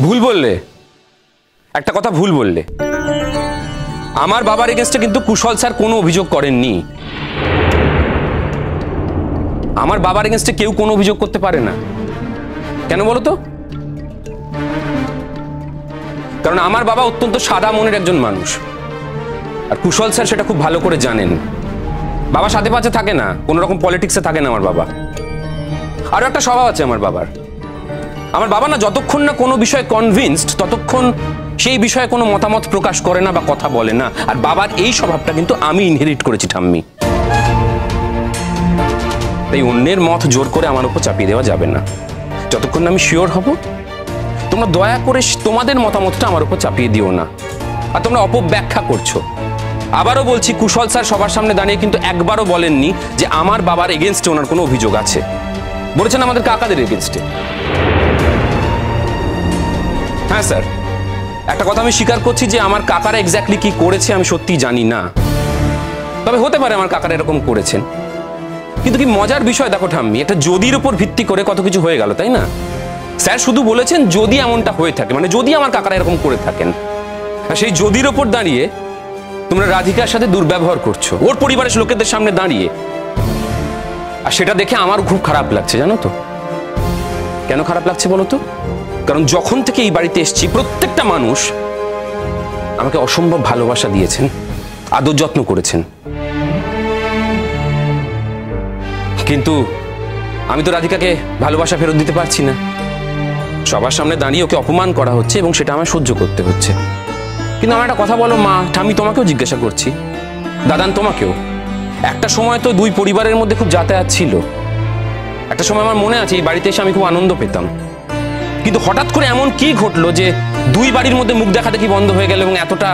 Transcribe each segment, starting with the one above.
ভুল বললে? একটা কথা ভুল বললে। আমার বাবার এগেনস্টে কিন্তু কুশল স্যার কোনো অভিযোগ করেননি। আমার বাবার এগেনস্টে কেউ কোনো অভিযোগ করতে পারে না। কেন বলো তো? কারণ আমার বাবা অত্যন্ত সাদা মনের একজন মানুষ। আর কুশল স্যার সেটা খুব ভালো করে জানেন। বাবা সাথে পাশে থাকে না, কোনো রকম পলিটিক্সে থাকে না আমার বাবা। আরও একটা স্বভাব আছে আমার বাবার। আমার বাবা না যতক্ষণ না কোনো বিষয়ে কনভিন্সড ততক্ষণ সেই বিষয়ে কোনো মতামত প্রকাশ করে না বা কথা বলে না। আর বাবার এই স্বভাবটা কিন্তু আমি ইনহেরিট করেছি, ঠাম্মি। তাই অন্যের মত জোর করে আমার উপর চাপিয়ে দেওয়া যাবে না। যতক্ষণ না আমি শিওর হব, তোমরা দয়া করে তোমাদের মতামতটা আমার উপর চাপিয়ে দিও না। আর তোমরা অপব্যাখ্যা করছ। আবারও বলছি, কুশল স্যার সবার সামনে দাঁড়িয়ে কিন্তু একবারও বলেননি যে আমার বাবার এগেনস্টে ওনার কোনো অভিযোগ আছে। বলেছেন আমাদের কাকাদের এগেনস্টে হ্যাঁ স্যার। একটা কথা আমি স্বীকার করছি যে আমার কাকারা এক্স্যাক্টলি কি করেছে আমি সত্যি জানি না। তবে হতে পারে আমার কাকারা এরকম করেছেন। কিন্তু কি মজার বিষয় দেখো ঠাম্মি, এটা যদির উপর ভিত্তি করে কত কিছু হয়ে গেল, তাই না? স্যার শুধু বলেছেন যদি এমনটা হয়ে থাকে মানে যদি আমার কাকারা এরকম করে থাকেন। আর সেই যদির ওপর দাঁড়িয়ে তোমরা রাধিকার সাথে দুর্ব্যবহার করছ, ওর পরিবারের লোকেদের সামনে দাঁড়িয়ে। আর সেটা দেখে আমার খুব খারাপ লাগছে, জানো তো? কেন খারাপ লাগছে বলো তো? কারণ যখন থেকে এই বাড়িতে এসছি, প্রত্যেকটা মানুষ আমাকে অসম্ভব ভালোবাসা দিয়েছেন, আদর যত্ন করেছেন। কিন্তু আমি তো রাধিকাকে ভালোবাসা ফেরত দিতে পারছি না। সবার সামনে দাঁড়িয়ে ওকে অপমান করা হচ্ছে এবং সেটা আমার সহ্য করতে হচ্ছে। কিন্তু আমার একটা কথা বলো, মা আমি তোমাকেও জিজ্ঞাসা করছি। দাদান তোমাকেও। একটা সময় তো দুই পরিবারের মধ্যে খুব যাতায়াত ছিল। একটা সময় আমার মনে আছে, এই বাড়িতে এসে আমি খুব আনন্দ পেতাম। কিন্তু হঠাৎ করে এমন কি ঘটলো যে দুই বাড়ির মধ্যে মুখ দেখা দেখি বন্ধ হয়ে গেল এবং এতটা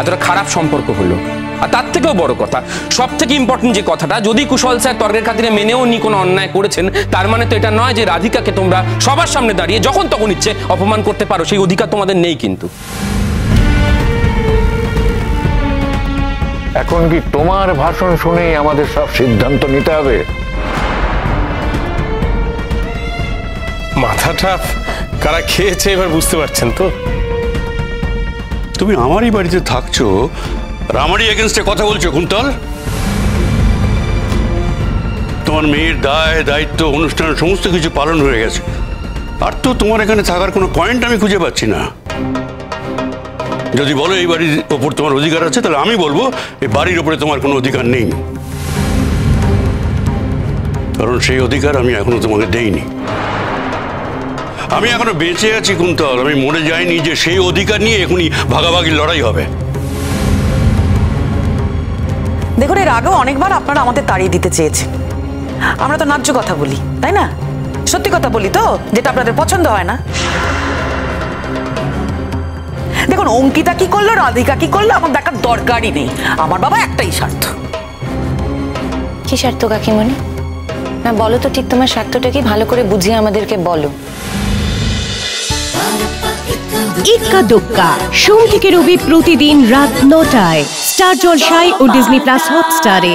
এতটা খারাপ সম্পর্ক হলো? আর তার থেকেও বড় কথা সব থেকে ইম্পর্টেন্ট যে কথাটা, যদি কুশল স্যার তর্কের খাতিরে মেনেও নি কোনো অন্যায় করেছেন, তার মানে তো এটা নয় যে রাধিকাকে তোমরা সবার সামনে দাঁড়িয়ে যখন তখন ইচ্ছে অপমান করতে পারো, সেই অধিকার তোমাদের নেই কিন্তু। এখন কি তোমার ভাষণ শুনেই আমাদের সব সিদ্ধান্ত নিতে হবে? মাথাটা কারা খেয়েছে এবার বুঝতে পারছেন তো? তুমি আমারই বাড়িতে থাকছো আর আমারই এগেনস্টে কথা বলছো, কুন্তল? তোমার মেয়ের দায়, দায়িত্ব, অনুষ্ঠান, সমস্ত কিছু পালন হয়ে গেছে। আর তো তোমার এখানে থাকার কোনো পয়েন্ট আমি খুঁজে পাচ্ছি না। যদি বলো এই বাড়ির ওপর তোমার অধিকার আছে, তাহলে আমি বলব, এই বাড়ির ওপরে তোমার কোনো অধিকার নেই। কারণ সেই অধিকার আমি এখনও তোমাকে দেইনি। আমি এখনও বেঁচে আছি কুন্তল। আমি মরে যাইনি যে সেই অধিকার নিয়ে এখনই ভাগাভাগির লড়াই হবে। দেখুন এর আগেও অনেকবার আপনারা আমাদের তাড়িয়ে দিতে চেয়েছেন। আমরা তো ন্যায্য কথা বলি তাই না? সত্যি কথা বলি তো যেটা আপনাদের পছন্দ হয় না। দেখুন অঙ্কিতা কি করল রাধিকা কি করল আমার দেখার দরকারই নেই। আমার বাবা একটাই স্বার্থ। কি স্বার্থ কাকিমণি? না বলো তো ঠিক তোমার স্বার্থটা কি? ভালো করে বুঝিয়ে আমাদেরকে বলো। ইক্কা দোক্কা সোম থেকে রবি প্রতিদিন রাত নটায় স্টার জলসায় ও ডিজনি প্লাস হটস্টারে।